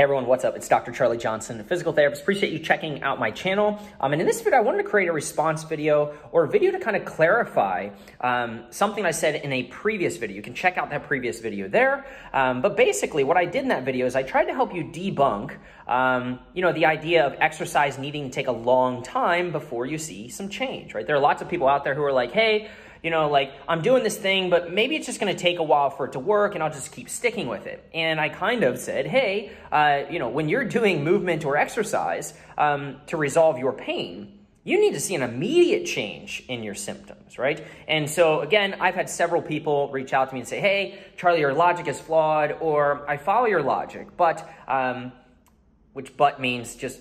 Hey everyone, what's up? It's Dr. Charlie Johnson, physical therapist. Appreciate you checking out my channel. Um, and in this video, I wanted to create a response video or a video to kind of clarify um, something I said in a previous video. You can check out that previous video there. Um, but basically, what I did in that video is I tried to help you debunk, um, you know, the idea of exercise needing to take a long time before you see some change, right? There are lots of people out there who are like, hey, you know, like I'm doing this thing, but maybe it's just going to take a while for it to work and I'll just keep sticking with it. And I kind of said, hey, uh, you know, when you're doing movement or exercise um, to resolve your pain, you need to see an immediate change in your symptoms, right? And so, again, I've had several people reach out to me and say, hey, Charlie, your logic is flawed, or I follow your logic, but, um, which but means just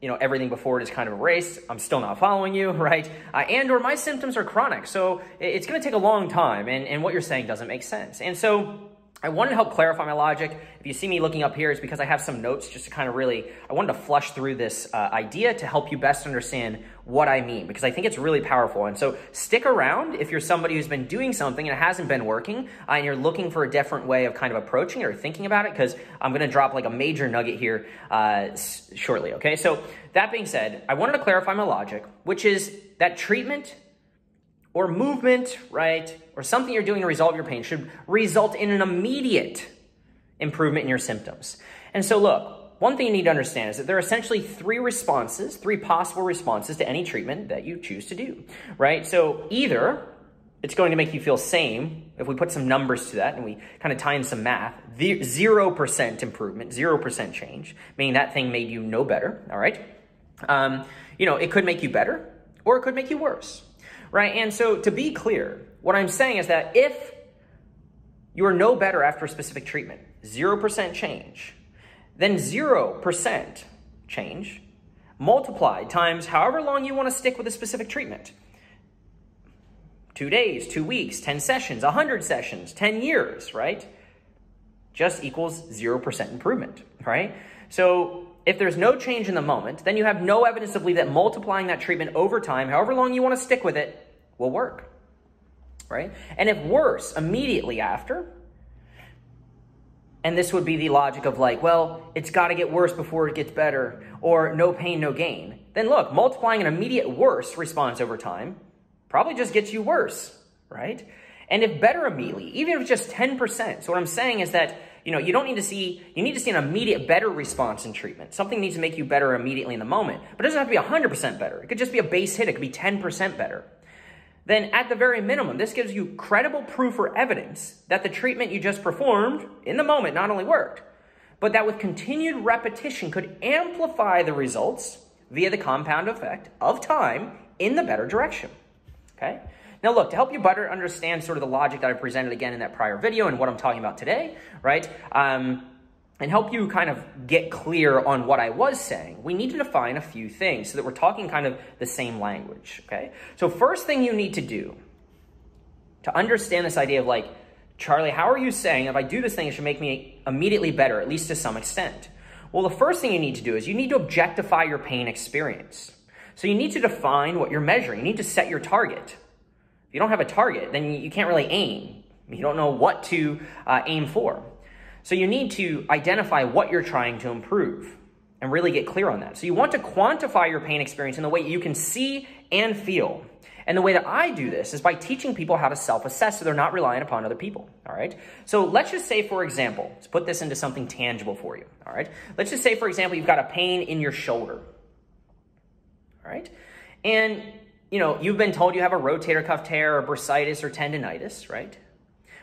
you know, everything before it is kind of erased. I'm still not following you, right? Uh, and or my symptoms are chronic. So it's going to take a long time and, and what you're saying doesn't make sense. And so I wanted to help clarify my logic. If you see me looking up here, it's because I have some notes just to kind of really, I wanted to flush through this uh, idea to help you best understand what I mean, because I think it's really powerful. And so stick around if you're somebody who's been doing something and it hasn't been working, uh, and you're looking for a different way of kind of approaching it or thinking about it, because I'm going to drop like a major nugget here uh, shortly, okay? So that being said, I wanted to clarify my logic, which is that treatment or movement, right, or something you're doing to resolve your pain should result in an immediate improvement in your symptoms. And so, look, one thing you need to understand is that there are essentially three responses, three possible responses to any treatment that you choose to do, right? So, either it's going to make you feel same if we put some numbers to that and we kind of tie in some math. 0% improvement, 0% change, meaning that thing made you no better, all right? Um, you know, it could make you better or it could make you worse, right? And so to be clear, what I'm saying is that if you are no better after a specific treatment, 0% change, then 0% change multiplied times however long you want to stick with a specific treatment. Two days, two weeks, 10 sessions, 100 sessions, 10 years, right? Just equals 0% improvement, right? So if there's no change in the moment, then you have no evidence to believe that multiplying that treatment over time, however long you want to stick with it, will work. Right? And if worse, immediately after, and this would be the logic of like, well, it's got to get worse before it gets better, or no pain, no gain. Then look, multiplying an immediate worse response over time probably just gets you worse, right? And if better immediately, even if just 10%. So what I'm saying is that you know, you don't need to see, you need to see an immediate better response in treatment. Something needs to make you better immediately in the moment, but it doesn't have to be 100% better. It could just be a base hit. It could be 10% better. Then at the very minimum, this gives you credible proof or evidence that the treatment you just performed in the moment not only worked, but that with continued repetition could amplify the results via the compound effect of time in the better direction. Okay? Now look, to help you better understand sort of the logic that I presented again in that prior video and what I'm talking about today, right? Um, and help you kind of get clear on what I was saying, we need to define a few things so that we're talking kind of the same language, okay? So first thing you need to do to understand this idea of like, Charlie, how are you saying if I do this thing, it should make me immediately better, at least to some extent? Well, the first thing you need to do is you need to objectify your pain experience. So you need to define what you're measuring. You need to set your target. If you don't have a target, then you can't really aim. You don't know what to uh, aim for. So you need to identify what you're trying to improve and really get clear on that. So you want to quantify your pain experience in the way you can see and feel. And the way that I do this is by teaching people how to self-assess so they're not relying upon other people, all right? So let's just say, for example, let's put this into something tangible for you, all right? Let's just say, for example, you've got a pain in your shoulder, all right? And you know, you've been told you have a rotator cuff tear or bursitis or tendonitis, right?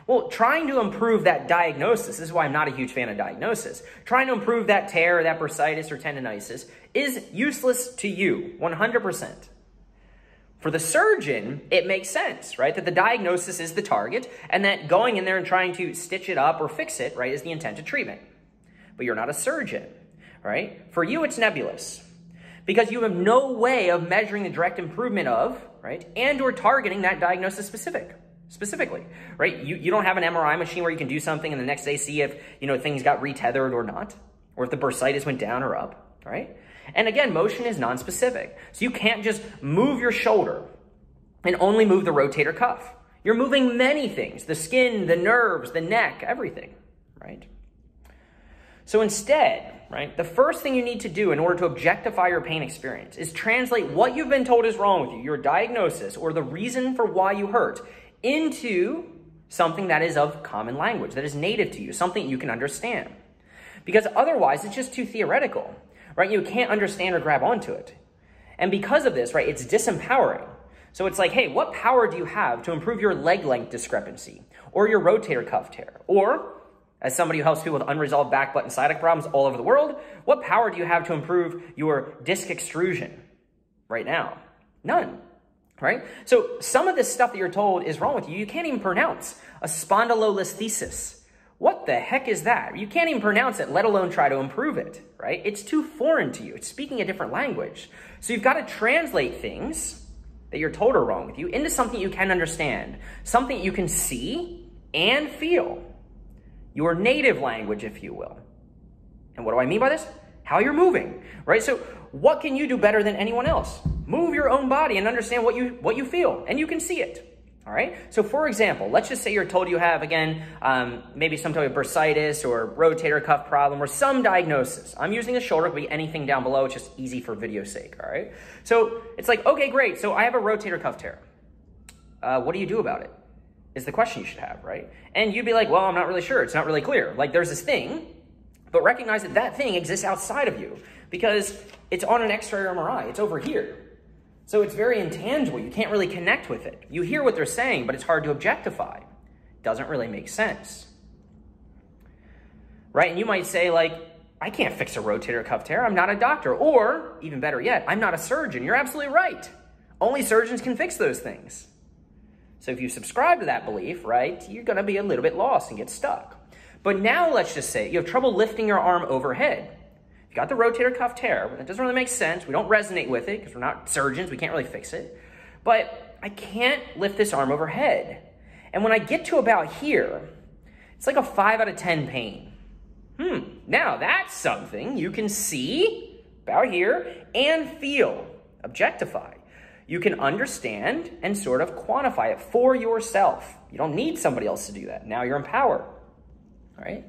Well, trying to improve that diagnosis, this is why I'm not a huge fan of diagnosis, trying to improve that tear that bursitis or tendonitis is useless to you, 100%. For the surgeon, it makes sense, right? That the diagnosis is the target and that going in there and trying to stitch it up or fix it, right, is the intent of treatment. But you're not a surgeon, right? For you, it's nebulous because you have no way of measuring the direct improvement of, right, and or targeting that diagnosis specific, specifically, right? You, you don't have an MRI machine where you can do something and the next day see if, you know, things got retethered or not, or if the bursitis went down or up, right? And again, motion is non-specific. So you can't just move your shoulder and only move the rotator cuff. You're moving many things, the skin, the nerves, the neck, everything, right? So instead, right? The first thing you need to do in order to objectify your pain experience is translate what you've been told is wrong with you, your diagnosis, or the reason for why you hurt, into something that is of common language, that is native to you, something you can understand. Because otherwise, it's just too theoretical, right? You can't understand or grab onto it. And because of this, right, it's disempowering. So it's like, hey, what power do you have to improve your leg length discrepancy or your rotator cuff tear? Or, as somebody who helps people with unresolved back, butt, and sciatic problems all over the world, what power do you have to improve your disc extrusion right now? None right? So some of this stuff that you're told is wrong with you, you can't even pronounce. A spondylolisthesis. What the heck is that? You can't even pronounce it, let alone try to improve it, right? It's too foreign to you. It's speaking a different language. So you've got to translate things that you're told are wrong with you into something you can understand, something you can see and feel. Your native language, if you will. And what do I mean by this? How you're moving, right? So what can you do better than anyone else? Move your own body and understand what you, what you feel, and you can see it. All right. So, for example, let's just say you're told you have, again, um, maybe some type of bursitis or rotator cuff problem or some diagnosis. I'm using the shoulder, it could be anything down below. It's just easy for video sake. All right. So, it's like, okay, great. So, I have a rotator cuff tear. Uh, what do you do about it? Is the question you should have, right? And you'd be like, well, I'm not really sure. It's not really clear. Like, there's this thing, but recognize that that thing exists outside of you because it's on an x ray or MRI, it's over here. So it's very intangible. You can't really connect with it. You hear what they're saying, but it's hard to objectify. Doesn't really make sense. Right? And you might say, like, I can't fix a rotator cuff tear. I'm not a doctor. Or, even better yet, I'm not a surgeon. You're absolutely right. Only surgeons can fix those things. So if you subscribe to that belief, right, you're going to be a little bit lost and get stuck. But now let's just say you have trouble lifting your arm overhead. You got the rotator cuff tear, that doesn't really make sense. We don't resonate with it because we're not surgeons. We can't really fix it. But I can't lift this arm overhead. And when I get to about here, it's like a 5 out of 10 pain. Hmm, now that's something you can see about here and feel, objectify. You can understand and sort of quantify it for yourself. You don't need somebody else to do that. Now you're in power, all right?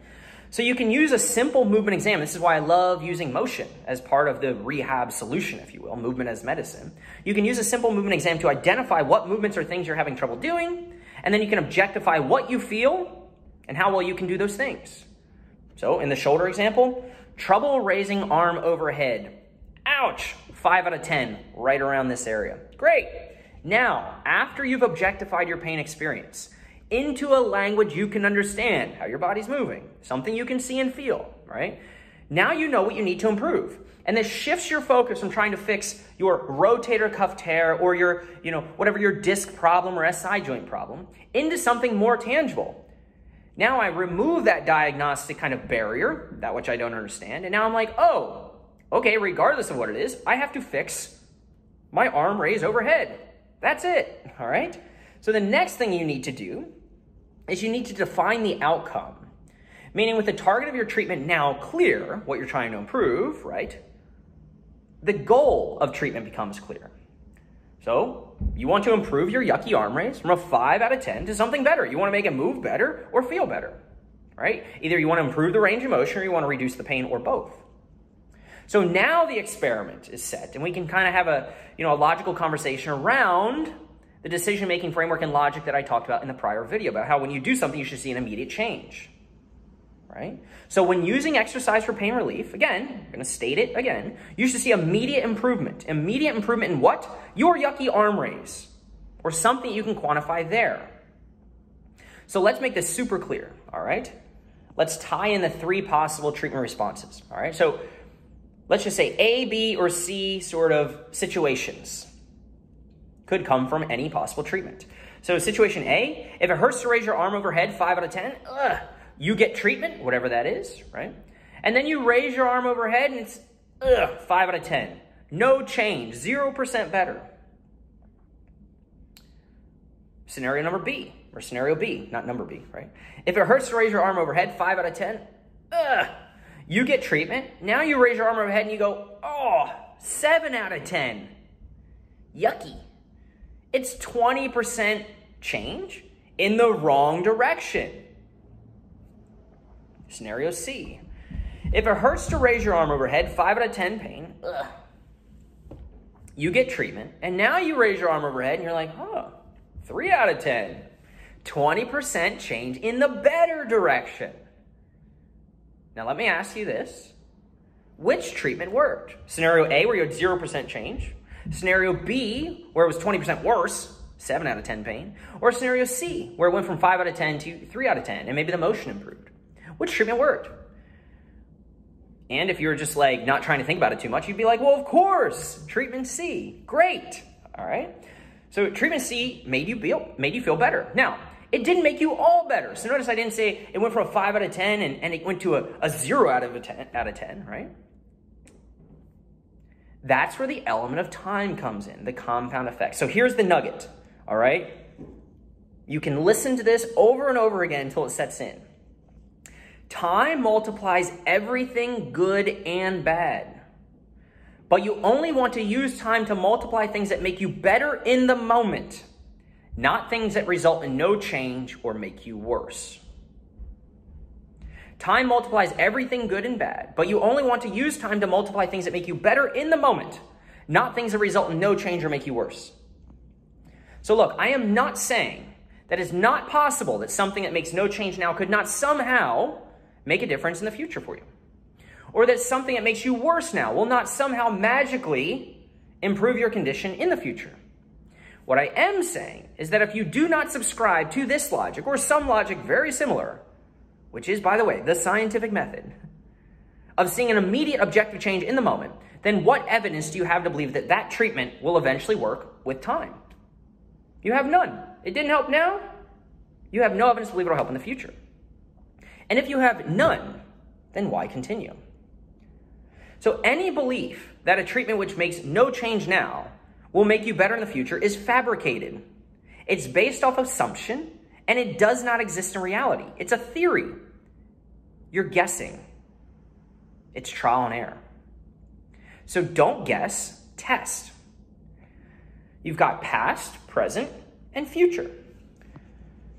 So you can use a simple movement exam. This is why I love using motion as part of the rehab solution, if you will, movement as medicine. You can use a simple movement exam to identify what movements or things you're having trouble doing, and then you can objectify what you feel and how well you can do those things. So in the shoulder example, trouble raising arm overhead. Ouch, 5 out of 10, right around this area. Great. Now, after you've objectified your pain experience, into a language you can understand, how your body's moving, something you can see and feel, right? Now you know what you need to improve. And this shifts your focus from trying to fix your rotator cuff tear or your, you know, whatever your disc problem or SI joint problem into something more tangible. Now I remove that diagnostic kind of barrier, that which I don't understand, and now I'm like, oh, okay, regardless of what it is, I have to fix my arm raise overhead. That's it, all right? So the next thing you need to do is you need to define the outcome. Meaning with the target of your treatment now clear, what you're trying to improve, right? The goal of treatment becomes clear. So you want to improve your yucky arm raise from a 5 out of 10 to something better. You want to make it move better or feel better, right? Either you want to improve the range of motion or you want to reduce the pain or both. So now the experiment is set and we can kind of have a, you know, a logical conversation around the decision-making framework and logic that I talked about in the prior video about how when you do something, you should see an immediate change, right? So when using exercise for pain relief, again, I'm going to state it again, you should see immediate improvement. Immediate improvement in what? Your yucky arm raise or something you can quantify there. So let's make this super clear, all right? Let's tie in the three possible treatment responses, all right? So let's just say A, B, or C sort of situations could come from any possible treatment. So situation A, if it hurts to raise your arm overhead, 5 out of 10, ugh, you get treatment, whatever that is, right? And then you raise your arm overhead and it's ugh, 5 out of 10. No change, 0% better. Scenario number B, or scenario B, not number B, right? If it hurts to raise your arm overhead, 5 out of 10, ugh, you get treatment. Now you raise your arm overhead and you go, oh, 7 out of 10. Yucky. It's 20% change in the wrong direction. Scenario C. If it hurts to raise your arm overhead, 5 out of 10 pain, ugh, you get treatment, and now you raise your arm overhead and you're like, oh, 3 out of 10. 20% change in the better direction. Now, let me ask you this which treatment worked? Scenario A, where you had 0% change, scenario B, where it was 20% worse, 7 out of 10 pain, or scenario C, where it went from 5 out of 10 to 3 out of 10, and maybe the motion improved. Which treatment worked? And if you were just like not trying to think about it too much, you'd be like, well, of course, treatment C, great. All right. So treatment C made you feel made you feel better. Now, it didn't make you all better. So notice I didn't say it went from a five out of ten and, and it went to a, a zero out of a ten out of ten, right? That's where the element of time comes in, the compound effect. So here's the nugget, all right? You can listen to this over and over again until it sets in. Time multiplies everything good and bad. But you only want to use time to multiply things that make you better in the moment, not things that result in no change or make you worse. Time multiplies everything good and bad, but you only want to use time to multiply things that make you better in the moment, not things that result in no change or make you worse. So, look, I am not saying that it's not possible that something that makes no change now could not somehow make a difference in the future for you. Or that something that makes you worse now will not somehow magically improve your condition in the future. What I am saying is that if you do not subscribe to this logic or some logic very similar, which is, by the way, the scientific method of seeing an immediate objective change in the moment, then what evidence do you have to believe that that treatment will eventually work with time? You have none. It didn't help now. You have no evidence to believe it will help in the future. And if you have none, then why continue? So any belief that a treatment which makes no change now will make you better in the future is fabricated. It's based off assumption and it does not exist in reality. It's a theory. You're guessing. It's trial and error. So don't guess, test. You've got past, present, and future.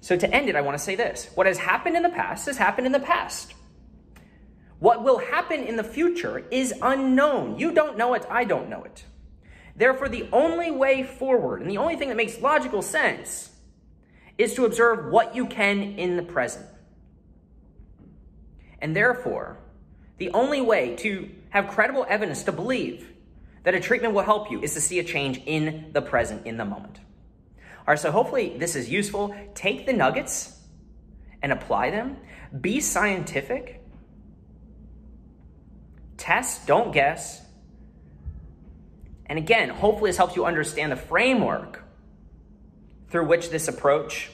So to end it, I want to say this. What has happened in the past has happened in the past. What will happen in the future is unknown. You don't know it, I don't know it. Therefore, the only way forward, and the only thing that makes logical sense, is to observe what you can in the present. And therefore, the only way to have credible evidence to believe that a treatment will help you is to see a change in the present, in the moment. All right, so hopefully this is useful. Take the nuggets and apply them. Be scientific. Test, don't guess. And again, hopefully this helps you understand the framework through which this approach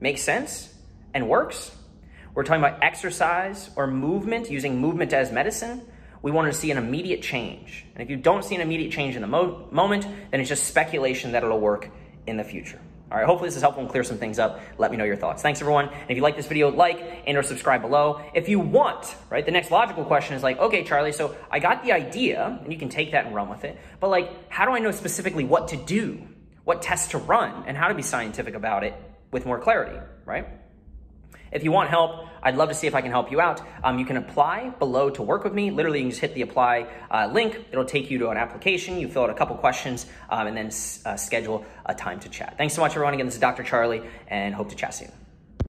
makes sense and works. We're talking about exercise or movement, using movement as medicine we want to see an immediate change. And if you don't see an immediate change in the mo moment, then it's just speculation that it'll work in the future. All right, hopefully this is helpful and clear some things up. Let me know your thoughts. Thanks, everyone. And if you like this video, like and or subscribe below. If you want, right, the next logical question is like, okay, Charlie, so I got the idea, and you can take that and run with it, but like, how do I know specifically what to do, what tests to run, and how to be scientific about it with more clarity, right? If you want help, I'd love to see if I can help you out. Um, you can apply below to work with me. Literally, you can just hit the apply uh, link. It'll take you to an application. You fill out a couple questions um, and then uh, schedule a time to chat. Thanks so much, everyone. Again, this is Dr. Charlie, and hope to chat soon.